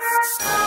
Bye.